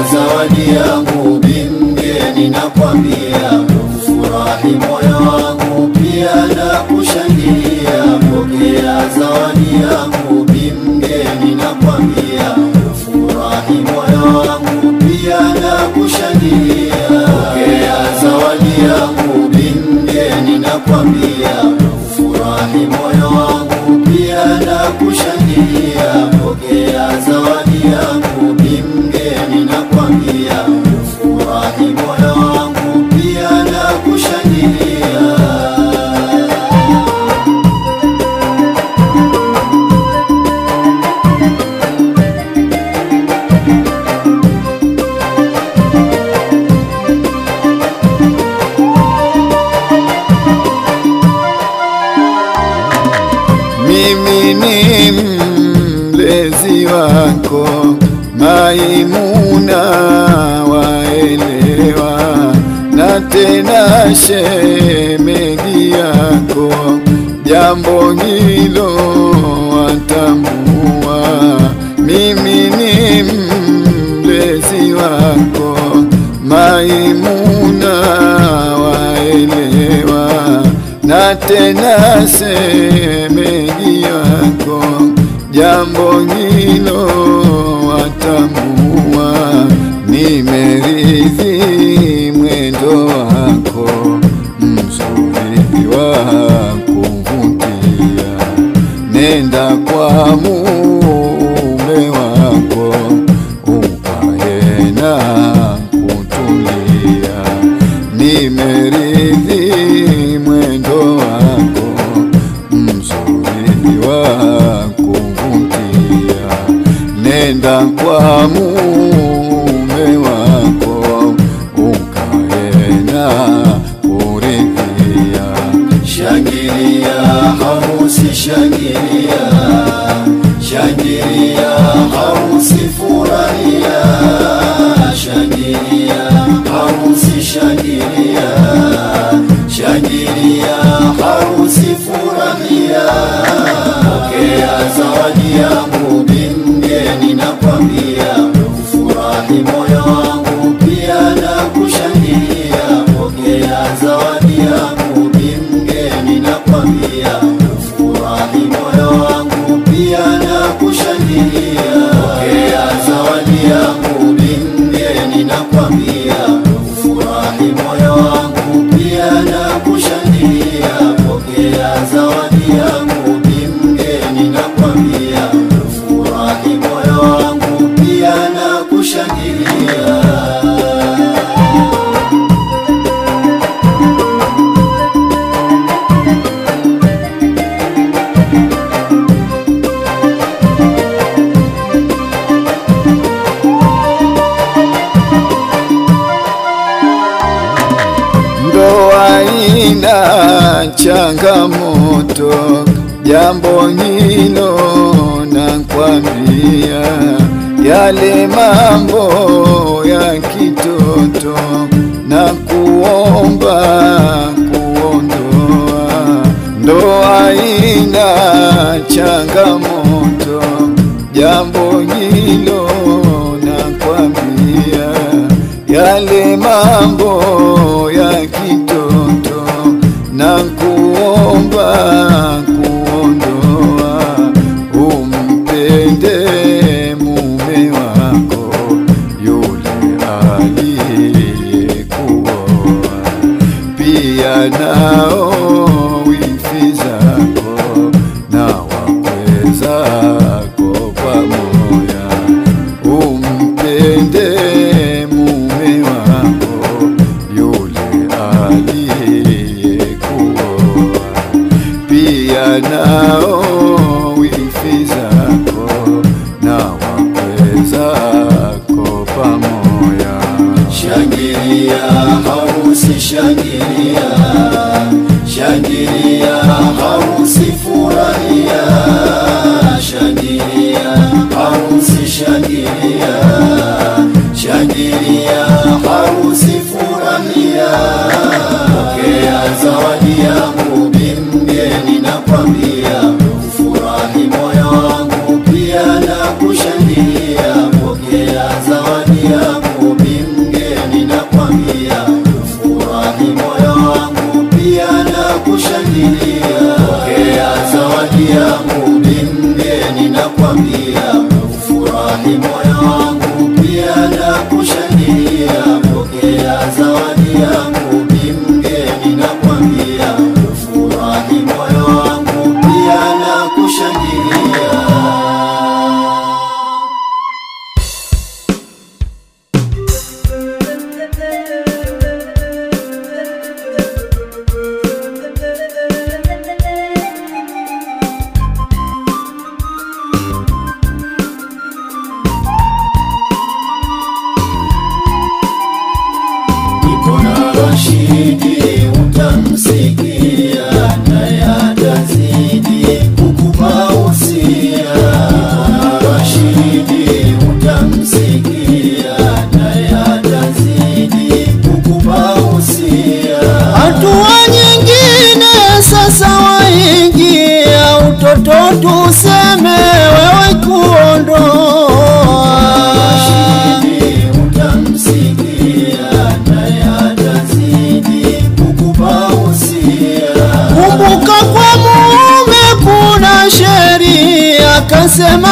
zawadi yangu bingeni, nakwambia kufurahi moyo wangu pia na kushangilia. Pokea zawadi yangu bingeni, nakwambia kufurahi moyo wangu pia na kushangilia. Pokea zawadi yangu bingeni, nakwambia tena shemegi yako, jambo hilo watamua Mimi ni mlezi wako Maimuna waelewa, na tena shemeji yako, jambo hilo mume wako ukae na kutulia. Nimeridhi mwendo wako mzuri wa kuvutia, nenda kwa mume wako ukae na kuridhia. Shangilia harusi, shangilia, shangilia harusi, furahia. Shangilia harusi, shangilia, shangilia harusi, furahia. Pokea zawadi yangu changamoto, jambo hilo nakwambia, yale mambo ya kitoto na kuomba kuondoa. Ndoa ina changamoto, jambo hilo nakwambia, yale mambo nao wifi na wakwe zako pamoja. Shangilia shangilia, harusi, shangilia Thank you. shi ke wutan sike se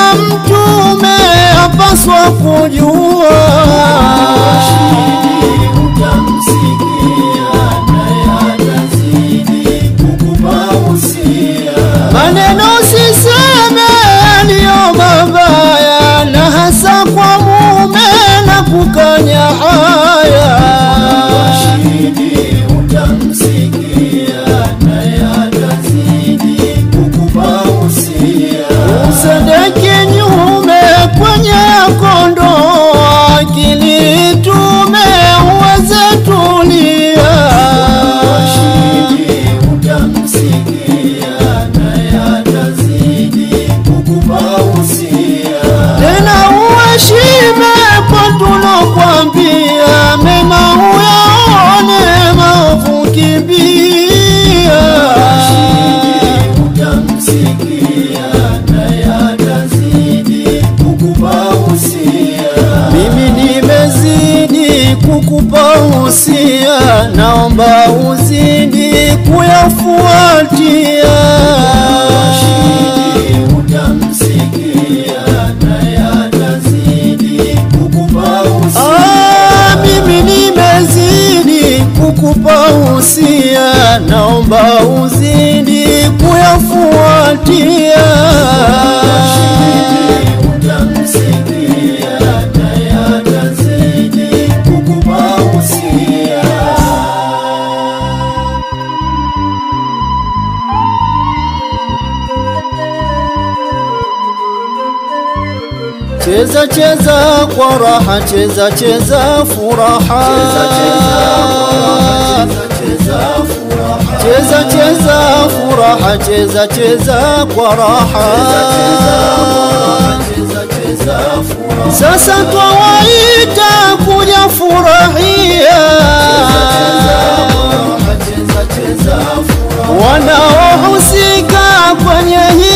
forte. cheza kwa raha, cheza cheza furaha, cheza cheza furaha, cheza cheza kwa raha. Sasa twawaita kuja furahia, wanaohusika kwenye hii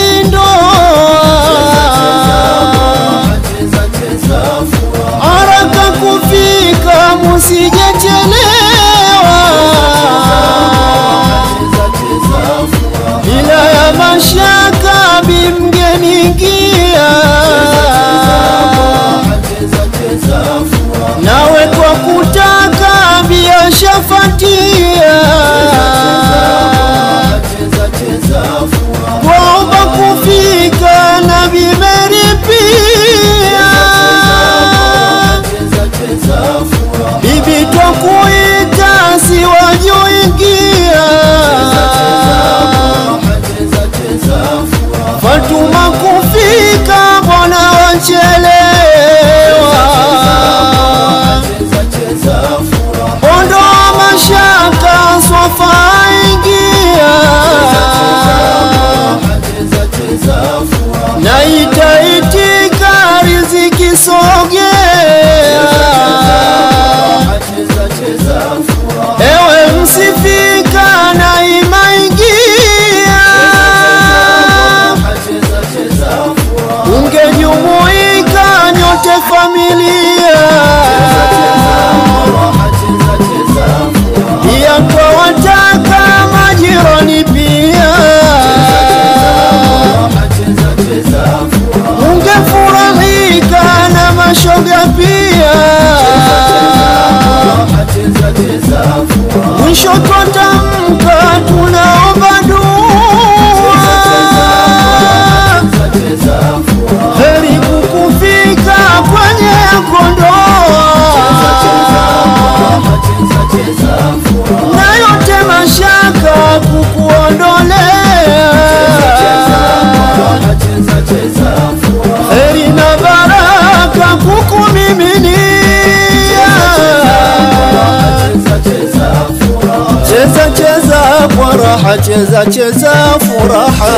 جزا جزا فرحة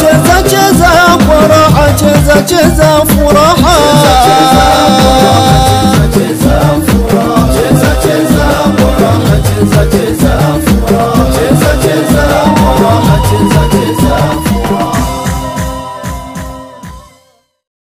جزا جزا فرحة جزا جزا